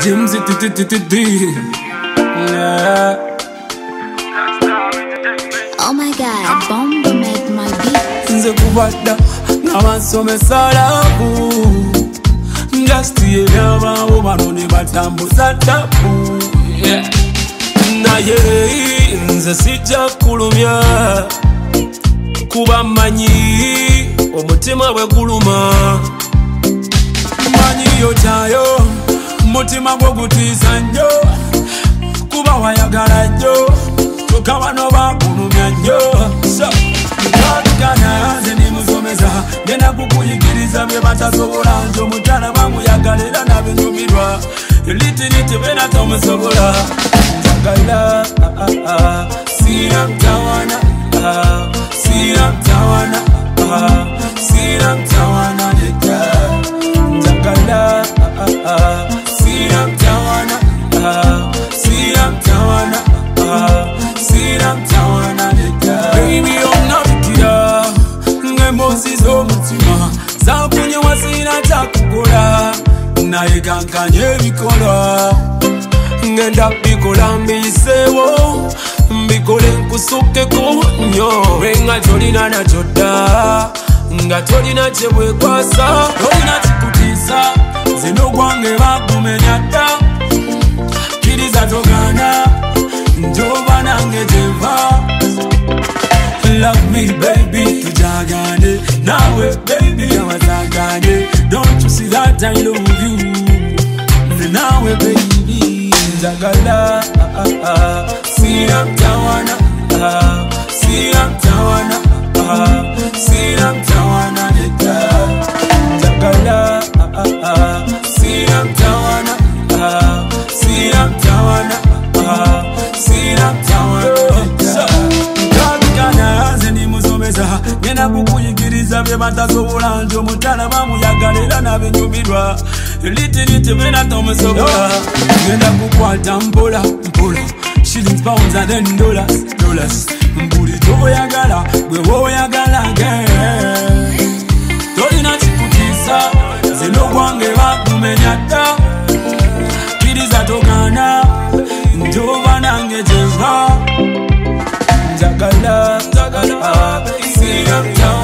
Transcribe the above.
James it it it it it Oh my god, Bombo made my beat Nze kubada, nama some salabu Just ye yama uba none batambu satabu Na ye, nze sija kulumya Kuba manyi, omutima we kuluma Manyi yo chayo mutima gwogutiisa nnyo kuba wayagala nnyo kyokka bano bakulumya nnyo atukana nze nimusomesa genda kukuyigiriza bye batasobola nti omukyala bamuyagala era nabinyumirwa litiriti benatomusobola njagala ah, ah, ah. siramtawana siramtawana nayekankanyebikolwa ngenda bikola mbiyisewo mbikole nkusukeku nyo wenga tolina nakyo dda nga tolina kyebwekwasa tolina kikutiisa zino gwange bak me baby tujagane nawe baby kabazagane don't you see that i love you nawe baby njagala ah, ah, ah. sina mtawana ah, ah. Tawana. Ah, ah. See ah, sina mtawana batasobola nti omutala bamuyagala era nabenyumirwa litiriti benatomusobola genda kukwata mpola mpola shillings pounds and then dollars dollars buli toyagala gwe woyagala tolina kikutiisa zino gwange bakumenya dda kiriza togaana nti nange gyeva njagala ah, singa